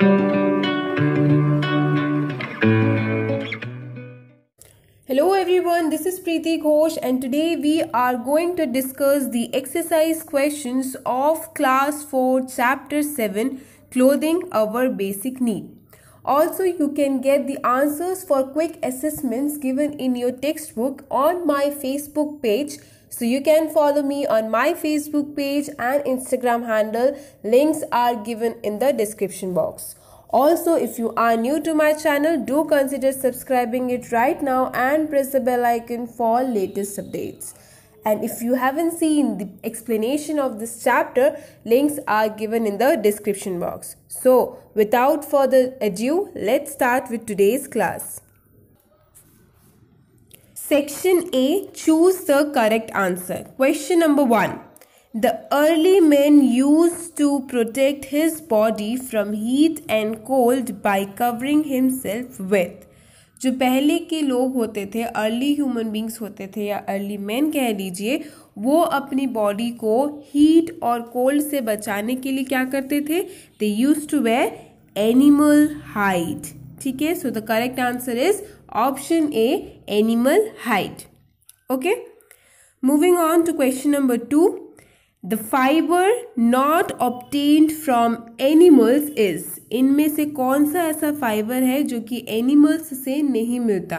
Hello everyone, this is Preeti Ghosh and today we are going to discuss the exercise questions of class 4 chapter 7 clothing our basic need. Also you can get the answers for quick assessments given in your textbook on my Facebook page. So you can follow me on my Facebook page and Instagram handle. Links are given in the description box. Also, if you are new to my channel, do consider subscribing it right now and press the bell icon for latest updates. And if you haven't seen the explanation of this chapter, links are given in the description box. So, without further ado, let's start with today's class. Section A Choose the correct answer. Question number 1 the early men used to protect his body from heat and cold by covering himself with जो पहले के लोग होते थे early human beings होते थे या early man कह लीजिए, वो अपनी बॉडी को हीट और कोल्ड से बचाने के लिए क्या करते थे? They use to wear animal hide ठीक है? So the correct answer is option A animal hide okay moving on to question number two the fiber not obtained from animals is इनमें से कौन सा ऐसा फाइबर है जो कि एनिमल्स से नहीं मिलता?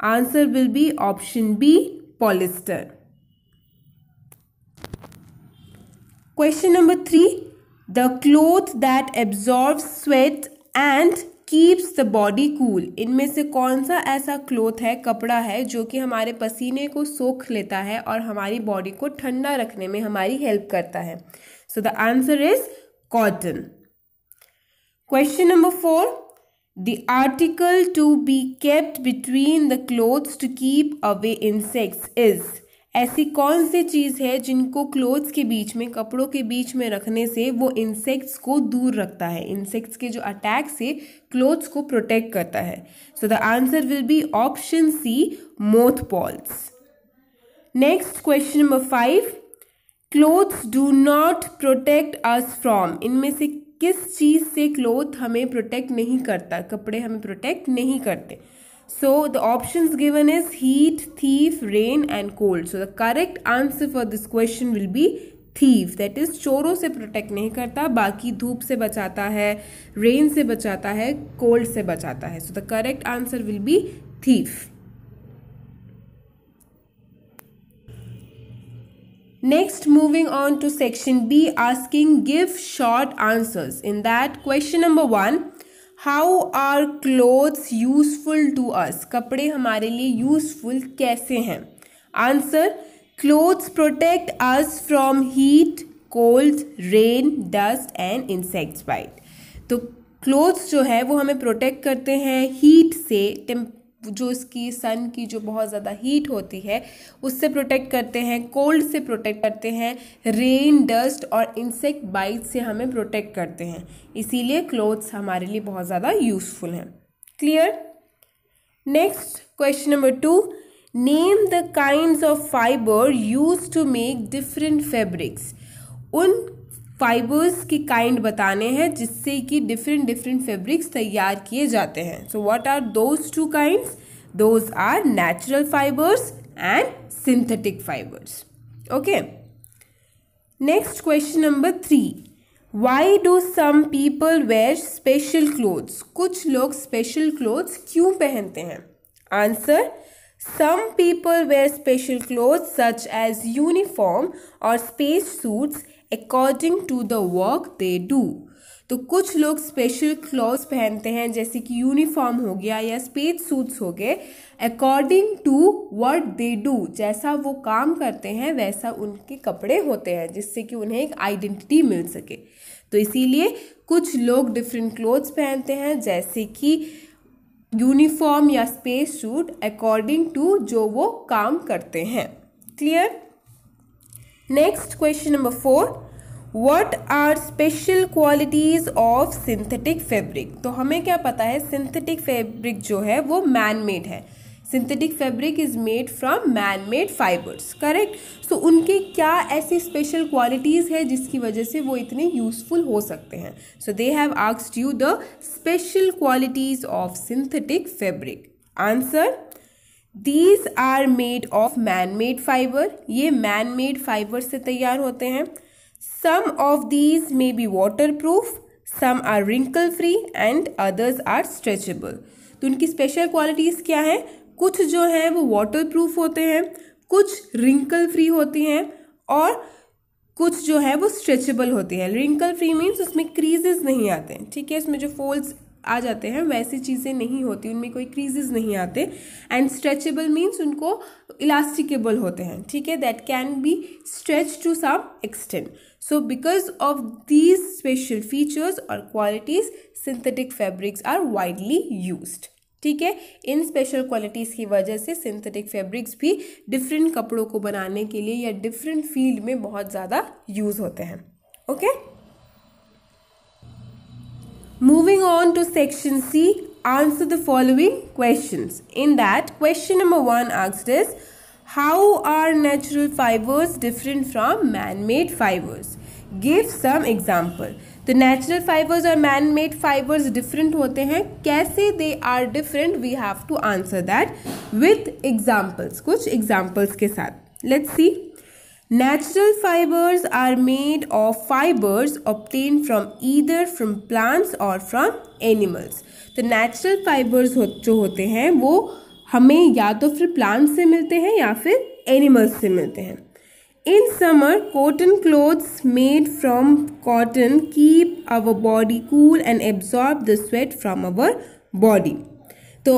Answer will be option B polyester question number three the cloth that absorb sweat and keeps the body cool इनमें से कौन सा ऐसा क्लोथ है, कपड़ा है, जो कि हमारे पसीने को सोख लेता है और हमारी बॉडी को ठंडा रखने में हमारी हेल्प करता है? So the answer is cotton question number four the article to be kept between the clothes to keep away insects is ऐसी कौन सी चीज़ है जिनको क्लोथ्स के बीच में, कपड़ों के बीच में रखने से वो इंसेक्ट्स को दूर रखता है? इंसेक्ट्स के जो अटैक से क्लोथ्स को प्रोटेक्ट करता है। So the answer will be option C moth balls next question number five clothes do not protect us from इनमें से किस चीज़ से क्लोथ हमें प्रोटेक्ट नहीं करता? कपड़े हमें प्रोटेक्ट नहीं करते। So the options given is heat, thief, rain and cold. So the correct answer for this question will be thief. That is चोरों से protect नहीं करता बाकी धूप से बचाता है rain से बचाता है cold से बचाता है. So the correct answer will be thief. Next, moving on to section B, asking give short answers. In that, question number one, how are clothes useful to us कपड़े हमारे लिए यूजफुल कैसे हैं? Answer clothes protect us from heat cold rain dust and insects bite तो clothes जो है, वो हमें प्रोटेक्ट करते हैं हीट से जो इसकी सन की जो बहुत ज़्यादा हीट होती है, उससे प्रोटेक्ट करते हैं कोल्ड से प्रोटेक्ट करते हैं रेन डस्ट और इंसेक्ट बाइट से हमें प्रोटेक्ट करते हैं। इसीलिए क्लोथ्स हमारे लिए बहुत ज़्यादा यूजफुल हैं। Clear next question number two name the kind of fiber use to make different fabrics उन फाइबर्स की काइंड बताने हैं, जिससे कि डिफरेंट डिफरेंट फैब्रिक्स तैयार किए जाते हैं। So what are those two kinds those are natural fibers and synthetic fibers okay next question number three why do some people wear special clothes कुछ लोग स्पेशल क्लोथ्स क्यों पहनते हैं? Answer some people wear special clothes such as uniform और space suits according to the work they do तो कुछ लोग special cloth पहनते हैं, जैसे कि यूनिफॉर्म हो गया या स्पेस सूट्स हो गए according to what they do जैसा वो काम करते हैं, वैसा उनके कपड़े होते हैं, जिससे कि उन्हें एक आइडेंटिटी मिल सके। तो इसीलिए कुछ लोग डिफरेंट क्लोथ्स पहनते हैं, जैसे कि यूनिफॉर्म या स्पेस सूट अकॉर्डिंग टू जो वो काम करते हैं। Clear next question number four what are special qualities of synthetic fabric तो हमें क्या पता है सिंथेटिक फैब्रिक जो है, वो मैन मेड है। Synthetic fabric is made from man made fibers correct so उनके क्या ऐसी स्पेशल क्वालिटीज़ है जिसकी वजह से वो इतने यूजफुल हो सकते हैं? So they have asked you the special qualities of synthetic fabric answer these are made of man made fiber ये मैन मेड फाइबर से तैयार होते हैं। Of these may be water proof some are wrinkle free and others are stretchable तो उनकी special qualities क्या है? कुछ जो है वो वाटर प्रूफ होते हैं, कुछ रिंकल फ्री होती हैं और कुछ जो है वो स्ट्रेचेबल होती है। रिंकल फ्री मीन्स उसमें क्रीजेज नहीं आते। हैं ठीक है, इसमें जो फोल्ड्स आ जाते हैं वैसी चीज़ें नहीं होती, उनमें कोई क्रीजेज नहीं आते। एंड स्ट्रेचेबल मीन्स उनको इलास्टिकेबल होते हैं, ठीक है? That can be stretch to some extent so because of these special features और qualities synthetic fabrics are widely used ठीक है? इन स्पेशल क्वालिटीज़ की वजह से सिंथेटिक फैब्रिक्स भी डिफरेंट कपड़ों को बनाने के लिए या डिफरेंट फ़ील्ड में बहुत ज़्यादा यूज़ होते हैं okay moving on to section C answer the following question in that question number one asked is how are natural fibers different from man made fibers give some example तो natural fibers और man made fibers different होते हैं? कैसे they are different we have to answer that with examples कुछ examples के साथ. Let's see natural fibers are made of fibers obtain from either from plants और from animals तो fibers हो, जो होते हैं वो हमें या तो फिर प्लांट से मिलते हैं या फिर एनिमल्स से मिलते हैं। In summer, cotton clothes made from cotton keep our body cool and absorb the sweat from our body. तो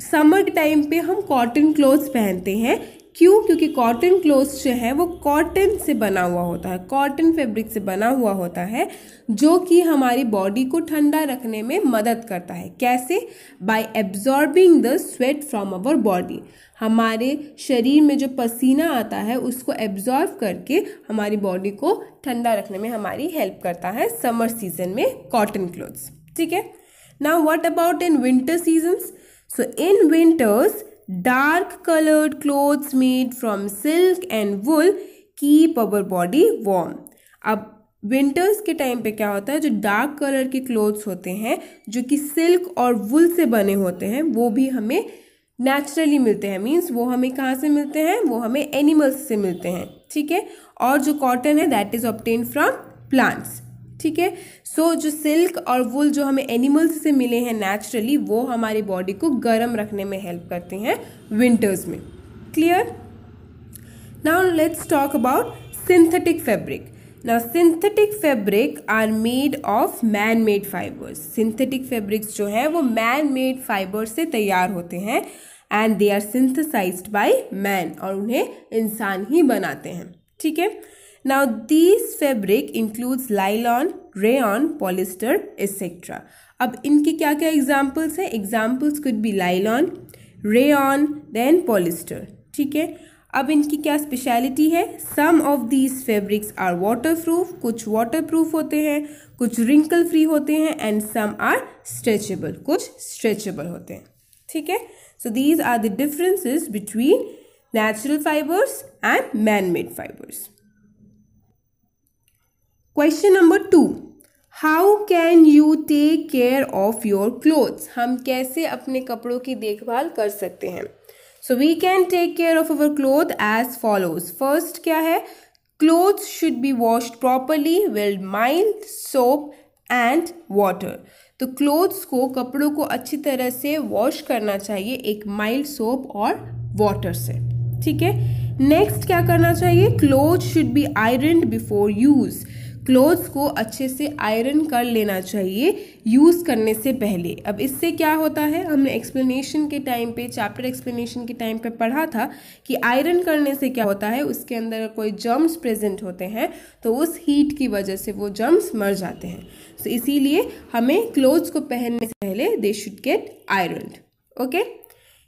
समर के टाइम पे हम कॉटन क्लोथ्स पहनते हैं। क्यों? क्योंकि कॉटन क्लोथ्स जो है, वो कॉटन से बना हुआ होता है कॉटन फैब्रिक से बना हुआ होता है, जो कि हमारी बॉडी को ठंडा रखने में मदद करता है। कैसे? By absorbing the sweat from our body हमारे शरीर में जो पसीना आता है, उसको एब्जॉर्व करके हमारी बॉडी को ठंडा रखने में हमारी हेल्प करता है समर सीज़न में कॉटन क्लोथ्स ठीक है? Now what about in winter seasons so in winters dark coloured clothes made from silk and wool keep our body warm अब विंटर्स के टाइम पे क्या होता है? जो डार्क कलर के क्लोथ्स होते हैं, जो कि सिल्क और वुल से बने होते हैं, वो भी हमें नेचुरली मिलते हैं। मीन्स वो हमें कहाँ से मिलते हैं? वो हमें एनिमल्स से मिलते हैं। ठीक है? और जो कॉटन है that is obtained from plants ठीक है? सो जो सिल्क और वुल जो हमें एनिमल्स से मिले हैं नेचुरली वो हमारी बॉडी को गर्म रखने में हेल्प करते हैं विंटर्स में। Clear now let's talk about synthetic fabric ना synthetic fabric are made of man made fibres synthetic fabrics जो है, वो मैन मेड फाइबर से तैयार होते हैं and they are synthesised by man और उन्हें इंसान ही बनाते हैं। ठीक है? Now these fabric includes nylon, rayon, polyester, etc. अब इनके क्या क्या एग्जाम्पल्स हैं? Examples could be nylon rayon then polyester ठीक है? अब इनकी क्या स्पेशलिटी है? Some of these fabrics are waterproof कुछ वाटर प्रूफ होते हैं कुछ रिंकल फ्री होते हैं एंड सम आर स्ट्रेचेबल कुछ स्ट्रेचेबल होते हैं। ठीक है? So these are the differences between natural fibres and man made fibres question number two how can you take care of your clothes हम कैसे अपने कपड़ों की देखभाल कर सकते हैं? So we can take care of our cloth as follows first क्या है? Clothes should be washed properly with mild soap and water तो क्लोथ्स को कपड़ों को अच्छी तरह से वॉश करना चाहिए एक माइल्ड सोप और वाटर से। ठीक है? नेक्स्ट क्या करना चाहिए? Cloth should be iron before use clothes को अच्छे से आयरन कर लेना चाहिए यूज़ करने से पहले। अब इससे क्या होता है? हमने एक्सप्लेनेशन के टाइम पे चैप्टर एक्सप्लेनेशन के टाइम पे पढ़ा था कि आयरन करने से क्या होता है? उसके अंदर कोई जर्म्स प्रेजेंट होते हैं तो उस हीट की वजह से वो जर्म्स मर जाते हैं। तो इसीलिए हमें क्लोथ्स को पहनने से पहले they should get iron okay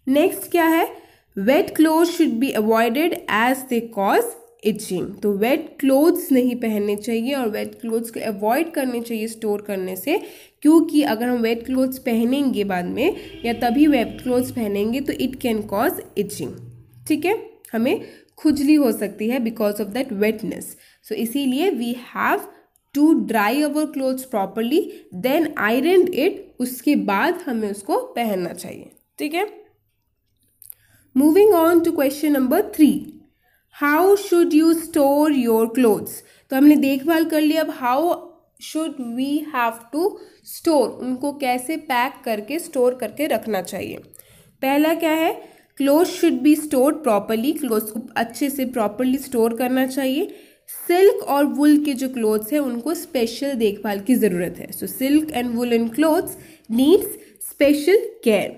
next क्या है? Wet cloth should be avoided as they cause itching तो वेट क्लोथ्स नहीं पहनने चाहिए और वेट क्लोथ्स को अवॉइड करने चाहिए स्टोर करने से, क्योंकि अगर हम वेट क्लोथ्स पहनेंगे बाद में, या तभी वेट क्लोथ्स पहनेंगे तो इट कैन कॉज इचिंग ठीक है? हमें खुजली हो सकती है because of that wetness so इसीलिए we have to dry our clothes properly then iron it उसके बाद हमें उसको पहनना चाहिए. ठीक है? Moving on to question number three how should you store your clothes तो हमने देखभाल कर लिया अब how should we have to store उनको कैसे पैक करके स्टोर करके रखना चाहिए? पहला क्या है? Cloth should be store properly clothes को अच्छे से प्रॉपरली स्टोर करना चाहिए। सिल्क और वुल के जो क्लोथ्स हैं, उनको स्पेशल देखभाल की ज़रूरत है। So silk and wool in clothes needs special care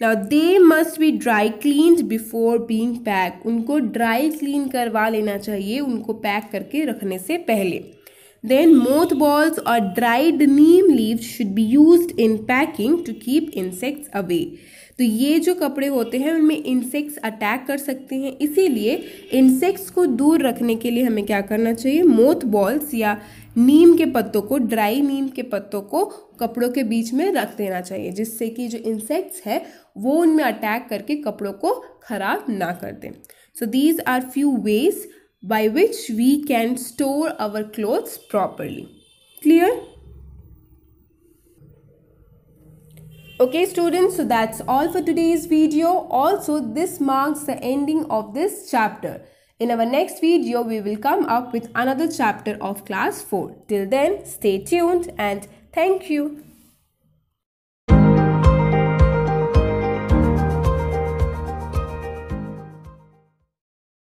now they must be dry clean before being pack उनको ड्राई क्लीन करवा लेना चाहिए, उनको पैक करके रखने से पहले। देन मोथ बॉल्स और dried neem leave should be use in packing to keep insects away तो ये जो कपड़े होते हैं, उनमें इंसेक्ट्स अटैक कर सकते हैं। इसीलिए इंसेक्ट्स को दूर रखने के लिए हमें क्या करना चाहिए? मोथ बॉल्स या नीम के पत्तों को ड्राई नीम के पत्तों को कपड़ों के बीच में रख देना चाहिए, जिससे कि जो इंसेक्ट्स है, वो उनमें अटैक करके कपड़ों को खराब ना कर दें। So these are few ways by which we can store our clothes properly clear Okay students, so that's all for today's video. Also, this marks the ending of this chapter. In our next video, we will come up with another chapter of class 4. Till then, stay tuned and thank you.